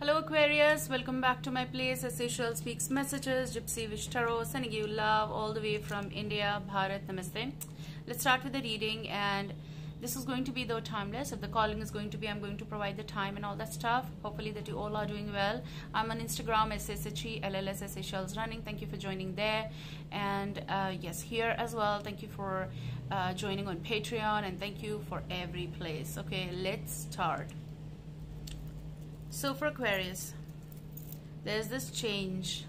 Hello Aquarius, welcome back to my place as SA Shells speaks messages, Gypsy Witch Tarot, sending you love all the way from India, Bharat, Namaste. Let's start with the reading and this is going to be though timeless. If the calling is going to be, I'm going to provide the time and all that stuff. Hopefully that you all are doing well. I'm on Instagram, SSHE, LLS SA Shells Running. Thank you for joining there. And uh, yes, here as well. Thank you for uh, joining on Patreon and thank you for every place. Okay, let's start. So for Aquarius, there's this change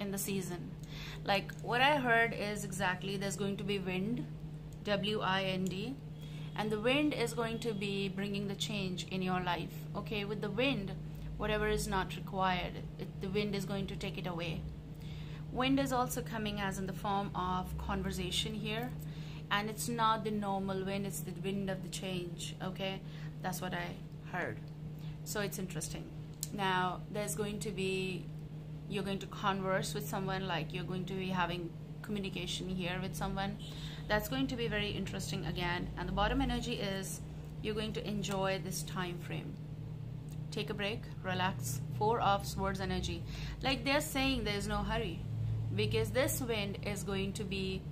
in the season. Like what I heard is exactly there's going to be wind, W I N D, and the wind is going to be bringing the change in your life. Okay, with the wind, whatever is not required, it, the wind is going to take it away. Wind is also coming as in the form of conversation here, and it's not the normal wind, it's the wind of the change. Okay, that's what I heard so it's interesting. Now there's going to be you're going to converse with someone like you're going to be having communication here with someone. That's going to be very interesting again. And the bottom energy is you're going to enjoy this time frame. Take a break relax four of swords energy. Like they're saying there's no hurry because this wind is going to be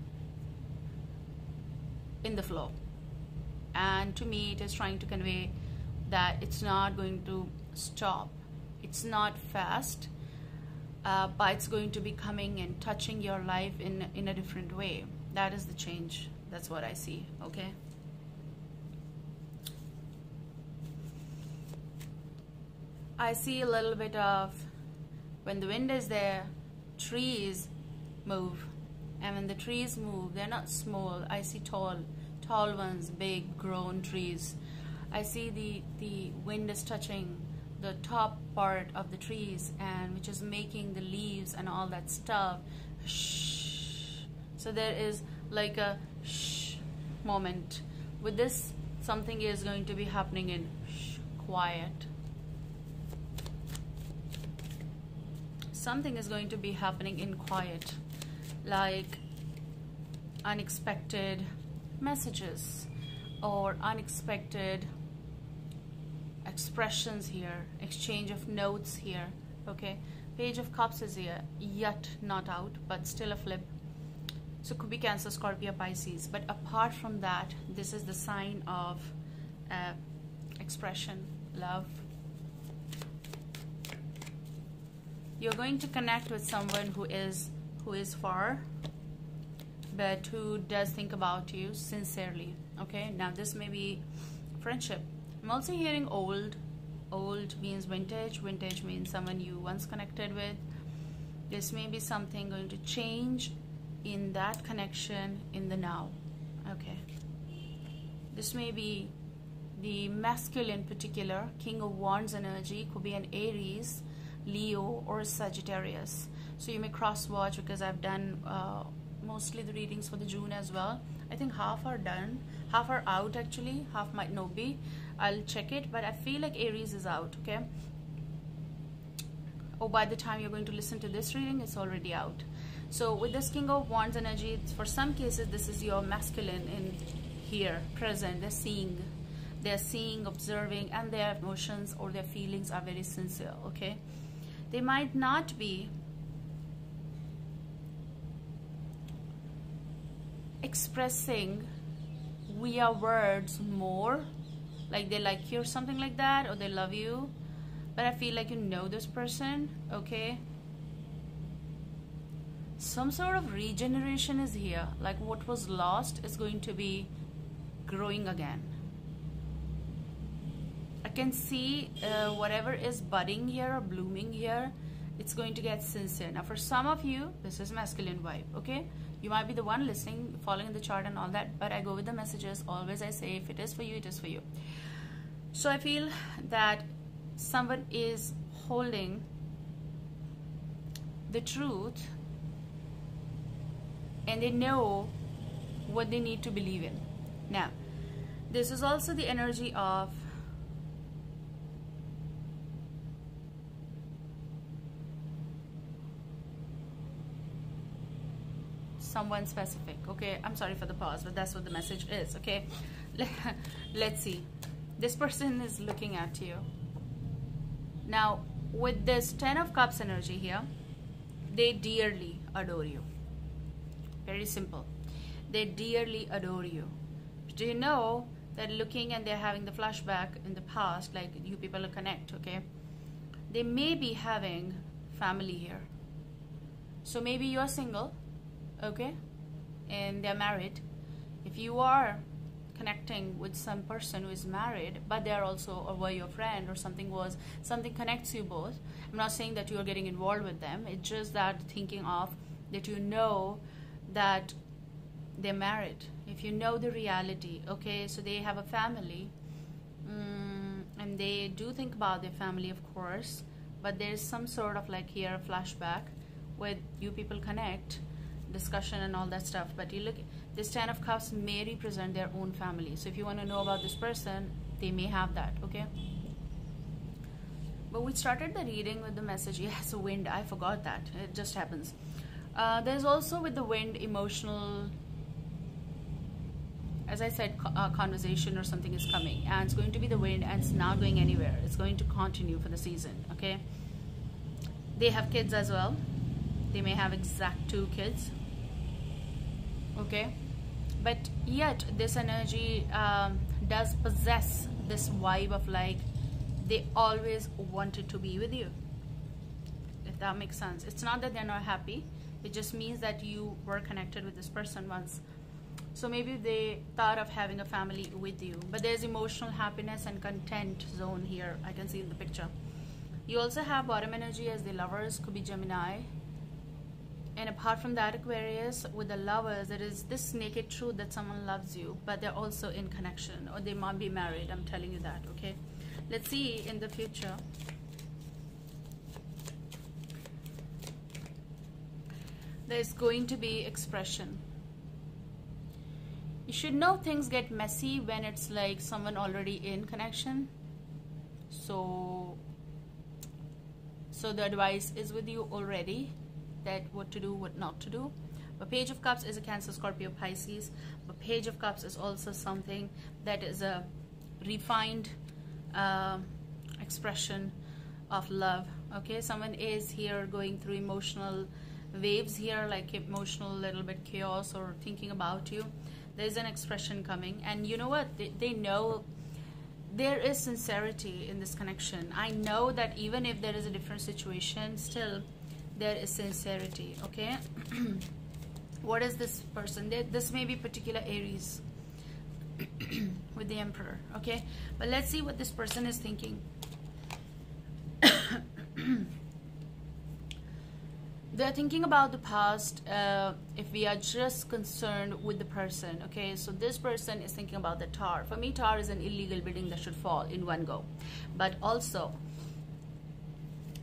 in the flow. And to me it is trying to convey that it's not going to stop. It's not fast, uh, but it's going to be coming and touching your life in, in a different way. That is the change. That's what I see, okay? I see a little bit of when the wind is there, trees move. And when the trees move, they're not small. I see tall, tall ones, big, grown trees I see the, the wind is touching the top part of the trees and which is making the leaves and all that stuff shh. So there is like a shh moment. With this, something is going to be happening in shh, quiet. Something is going to be happening in quiet, like unexpected messages or unexpected expressions here, exchange of notes here, okay? Page of Cups is here, yet not out, but still a flip. So could be Cancer, Scorpio, Pisces. But apart from that, this is the sign of uh, expression, love. You're going to connect with someone who is who is far, but who does think about you sincerely. Okay, now this may be friendship I'm also hearing old. Old means vintage. Vintage means someone you once connected with. This may be something going to change in that connection in the now. Okay. This may be the masculine particular, King of Wands energy, could be an Aries, Leo, or Sagittarius. So you may cross watch because I've done uh, mostly the readings for the June as well. I think half are done, half are out actually, half might not be. I'll check it but I feel like Aries is out okay? Oh by the time you're going to listen to this reading it's already out. So with this King of Wands energy for some cases this is your masculine in here present. They're seeing. They're seeing observing and their emotions or their feelings are very sincere okay? They might not be expressing via words more like they like you or something like that or they love you. But I feel like you know this person okay? Some sort of regeneration is here. Like what was lost is going to be growing again. I can see uh, whatever is budding here or blooming here it's going to get sincere. Now for some of you this is masculine vibe okay you might be the one listening following the chart and all that but I go with the messages always I say if it is for you it is for you so I feel that someone is holding the truth and they know what they need to believe in. Now, this is also the energy of someone specific okay? I'm sorry for the pause but that's what the message is okay? Let's see. This person is looking at you. Now with this 10 of cups energy here they dearly adore you. Very simple. They dearly adore you. Do you know that looking and they're having the flashback in the past like you people connect okay? They may be having family here. So maybe you're single okay? And they're married. If you are connecting with some person who is married but they're also a were your friend or something was something connects you both i'm not saying that you are getting involved with them. It's just that thinking of that you know that they're married. If you know the reality okay so they have a family mm, and they do think about their family of course but there's some sort of like here flashback where you people connect discussion and all that stuff but you look this ten of cups may represent their own family so if you want to know about this person they may have that okay but we started the reading with the message yes a wind i forgot that it just happens uh, there's also with the wind emotional as I said, a conversation or something is coming and it's going to be the wind and it's not going anywhere. It's going to continue for the season, okay? They have kids as well. They may have exact two kids, okay? But yet this energy um, does possess this vibe of like they always wanted to be with you. If that makes sense. It's not that they're not happy. It just means that you were connected with this person once so maybe they thought of having a family with you but there's emotional happiness and content zone here i can see in the picture you also have bottom energy as the lovers could be gemini and apart from that aquarius with the lovers there is this naked truth that someone loves you but they're also in connection or they might be married i'm telling you that okay? Let's see in the future. There's going to be expression. You should know things get messy when it's like someone already in connection. So so the advice is with you already that what to do what not to do. But page of cups is a cancer scorpio pisces. But page of cups is also something that is a refined uh, expression of love. Okay someone is here going through emotional waves here like emotional little bit chaos or thinking about you. There's an expression coming. And you know what? They, they know there is sincerity in this connection. I know that even if there is a different situation still there is sincerity okay? What is this person? This may be particular aries with the emperor okay? But let's see what this person is thinking. They're thinking about the past uh, if we are just concerned with the person okay? So this person is thinking about the tower. For me tower is an illegal building that should fall in one go. But also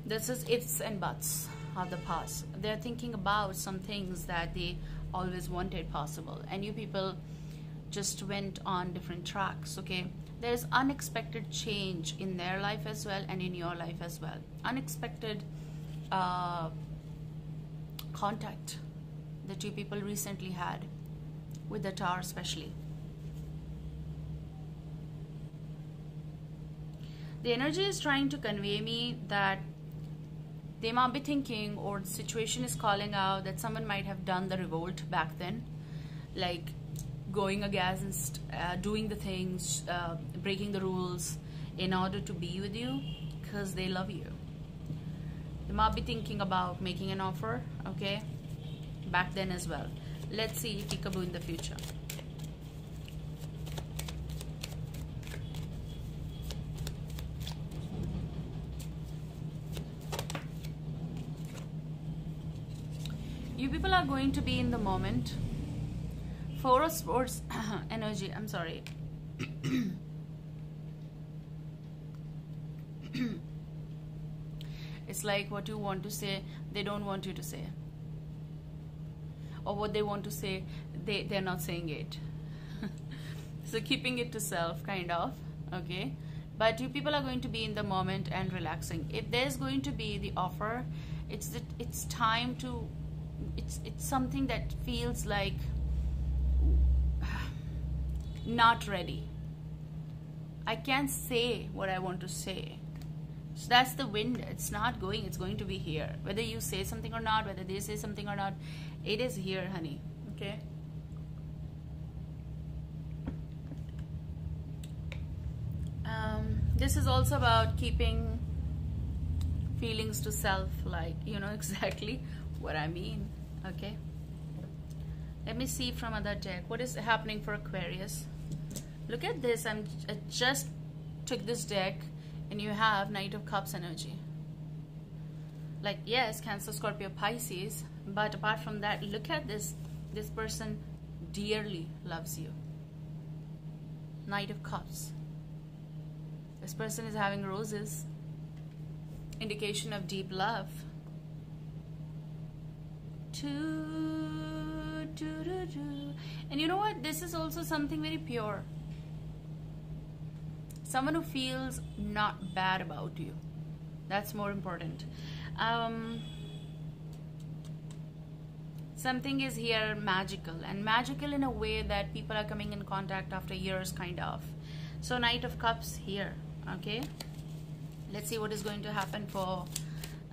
this is ifs and buts of the past. They're thinking about some things that they always wanted possible. And you people just went on different tracks okay? There's unexpected change in their life as well and in your life as well. Unexpected uh, contact that you people recently had with the tower especially. The energy is trying to convey me that they might be thinking or the situation is calling out that someone might have done the revolt back then. Like going against uh, doing the things uh, breaking the rules in order to be with you because they love you. They might be thinking about making an offer okay back then as well. Let's see peekaboo in the future people are going to be in the moment. Four of swords energy i'm sorry. It's like what you want to say they don't want you to say. Or what they want to say they they're not saying it. So keeping it to self kind of okay? But you people are going to be in the moment and relaxing. If there's going to be the offer it's that it's time to it's it's something that feels like not ready I can't say what I want to say So that's the wind. It's not going, it's going to be here. Whether you say something or not, whether they say something or not, it is here, honey. Okay? Um, this is also about keeping feelings to self, like, you know exactly what I mean. Okay? Let me see from other deck. What is happening for Aquarius? Look at this. I'm, I just took this deck and you have Knight of Cups energy. Like, yes, Cancer, Scorpio, Pisces. But apart from that, look at this. This person dearly loves you. Knight of Cups. This person is having roses. Indication of deep love. And you know what? This is also something very pure. Someone who feels not bad about you. That's more important. Um, something is here magical and magical in a way that people are coming in contact after years kind of. So knight of cups here okay? Let's see what is going to happen for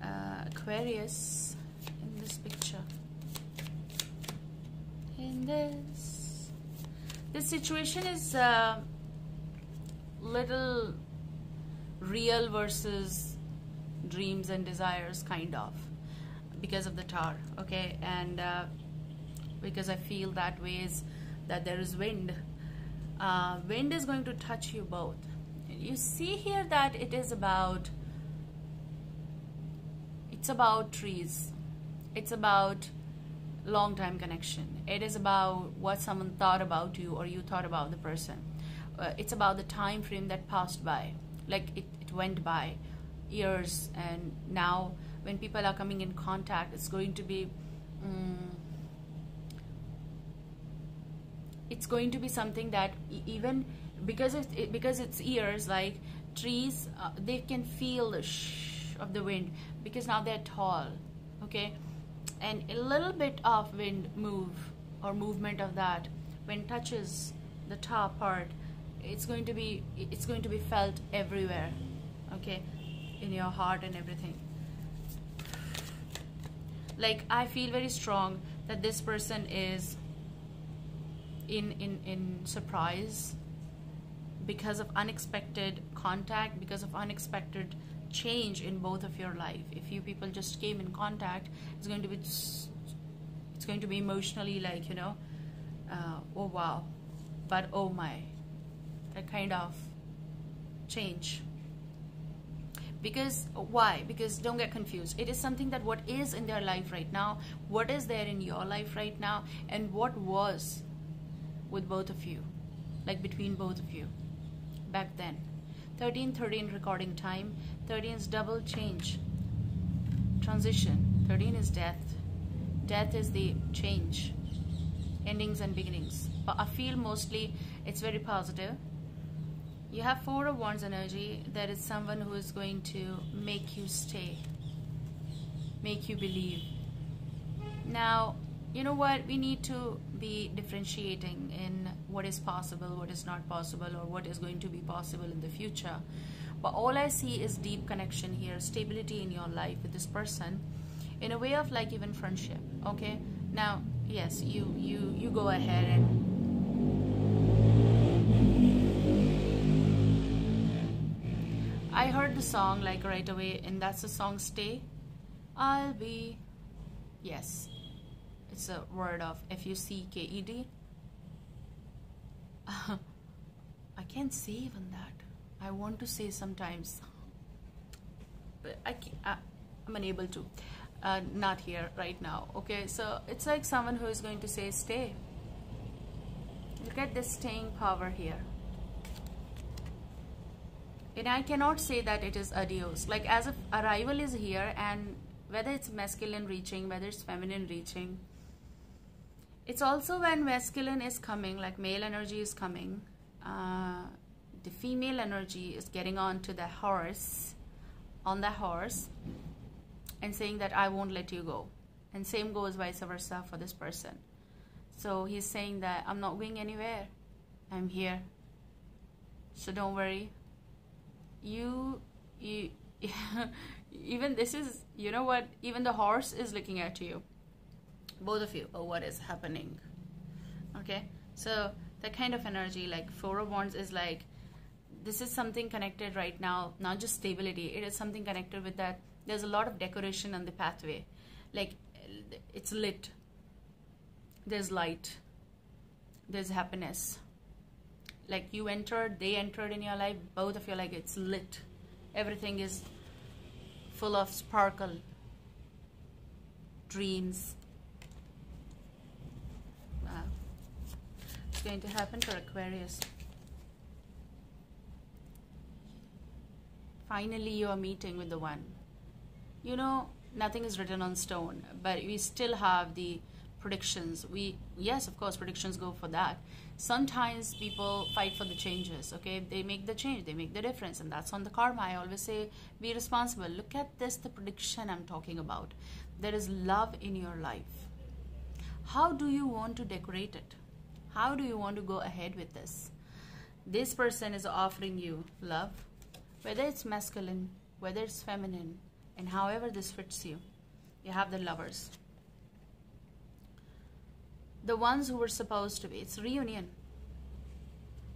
uh, aquarius in this picture this this situation is uh, little real versus dreams and desires kind of because of the tower, okay? And uh, because I feel that way is that there is wind. Uh, wind is going to touch you both. You see here that it is about it's about trees. It's about long time connection. It is about what someone thought about you or you thought about the person. Uh, it's about the time frame that passed by. Like it, it went by years and now when people are coming in contact it's going to be um, it's going to be something that even because it, because it's years like trees uh, they can feel the shh of the wind because now they're tall okay and a little bit of wind move or movement of that when touches the top part it's going to be it's going to be felt everywhere okay in your heart and everything. Like i feel very strong that this person is in in in surprise because of unexpected contact because of unexpected change in both of your life. If you people just came in contact it's going to be just, it's going to be emotionally like you know uh, oh wow. But oh my a kind of change. Because why? Because don't get confused. It is something that what is in their life right now what is there in your life right now and what was with both of you like between both of you back then 13 13 recording time. 13 is double change. Transition. 13 is death. Death is the change. Endings and beginnings. But i feel mostly it's very positive. You have four of wands energy. That is someone who is going to make you stay. Make you believe. Now you know what? We need to be differentiating in what is possible what is not possible or what is going to be possible in the future but all i see is deep connection here stability in your life with this person in a way of like even friendship okay now yes you you you go ahead and I heard the song like right away, and that's the song Stay. I'll be. Yes, it's a word of F U C K E D. I can't say even that. I want to say sometimes, but I can't, I, I'm unable to. Uh, not here right now. Okay, so it's like someone who is going to say stay. Look at this staying power here and I cannot say that it is adios. Like as if arrival is here and whether it's masculine reaching, whether it's feminine reaching, it's also when masculine is coming, like male energy is coming, uh, the female energy is getting on to the horse, on the horse, and saying that I won't let you go. And same goes vice versa for this person. So he's saying that I'm not going anywhere. I'm here. So don't worry, you you even this is you know what even the horse is looking at you both of you oh what is happening okay so that kind of energy like four of wands is like this is something connected right now not just stability it is something connected with that. There's a lot of decoration on the pathway. Like it's lit. There's light. There's happiness. Like you entered they entered in your life both of you like it's lit. Everything is full of sparkle. Dreams wow going to happen for aquarius. Finally you are meeting with the one. You know nothing is written on stone but we still have the predictions. We yes of course predictions go for that. Sometimes people fight for the changes okay? They make the change they make the difference and that's on the karma. I always say be responsible. Look at this the prediction i'm talking about. There is love in your life. How do you want to decorate it how do you want to go ahead with this this person is offering you love whether it's masculine whether it's feminine and however this fits you you have the lovers the ones who were supposed to be. It's reunion.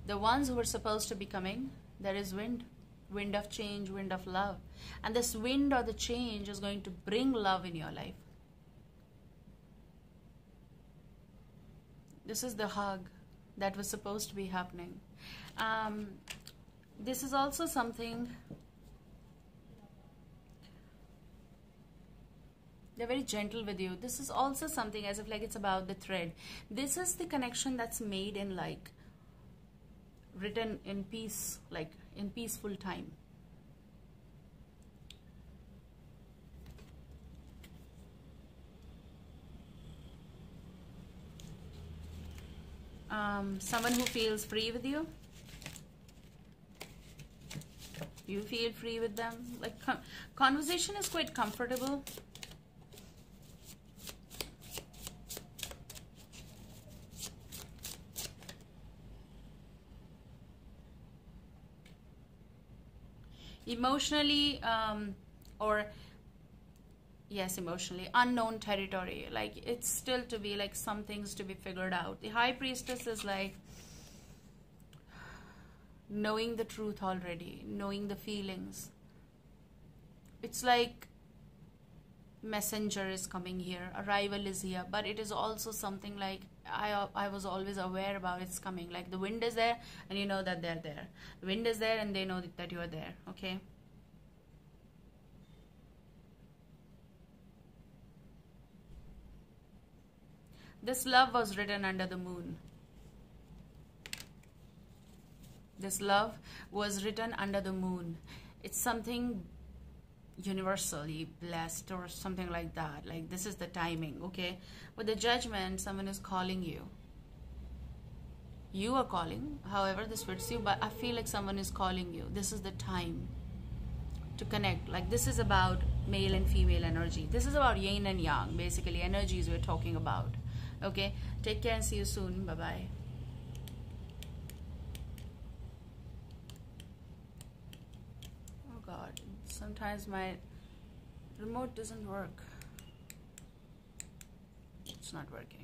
The ones who were supposed to be coming, there is wind. Wind of change, wind of love. And this wind or the change is going to bring love in your life. This is the hug that was supposed to be happening. Um, this is also something they're very gentle with you. This is also something as if like it's about the thread. This is the connection that's made in like written in peace like in peaceful time um, someone who feels free with you? You feel free with them? Like conversation is quite comfortable. Emotionally um, or yes emotionally. Unknown territory. Like it's still to be like some things to be figured out. The high priestess is like knowing the truth already knowing the feelings. It's like messenger is coming here arrival is here. But it is also something like I, I was always aware about it's coming. Like the wind is there and you know that they're there. The wind is there and they know that you are there okay this love was written under the moon. This love was written under the moon. It's something universally blessed or something like that. Like this is the timing okay? With the judgment someone is calling you. You are calling however this fits you but i feel like someone is calling you. This is the time to connect. Like this is about male and female energy. This is about yin and yang basically energies we're talking about okay? Take care and see you soon. Bye bye Oh god, sometimes my remote doesn't work. It's not working